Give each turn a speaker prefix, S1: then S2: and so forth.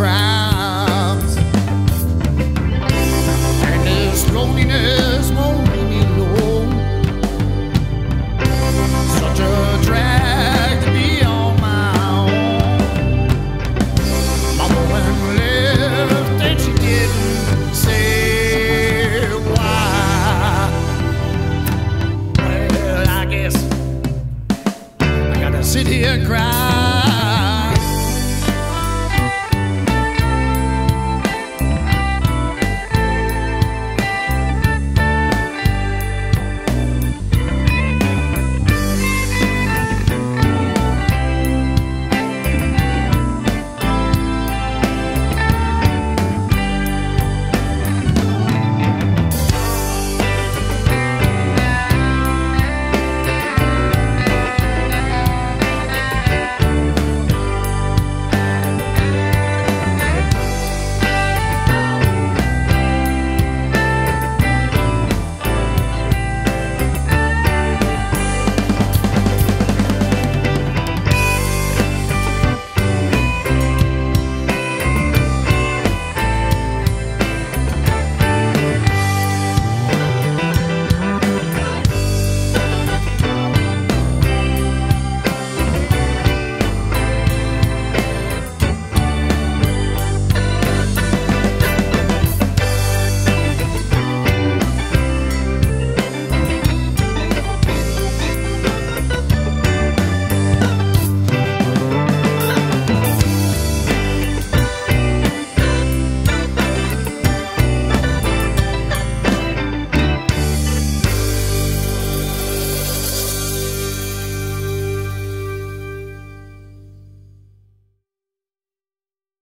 S1: crowds. And this loneliness won't leave me low. Such a drag to be on my own. Mama went left and she didn't say why. Well, I guess I gotta sit here and cry.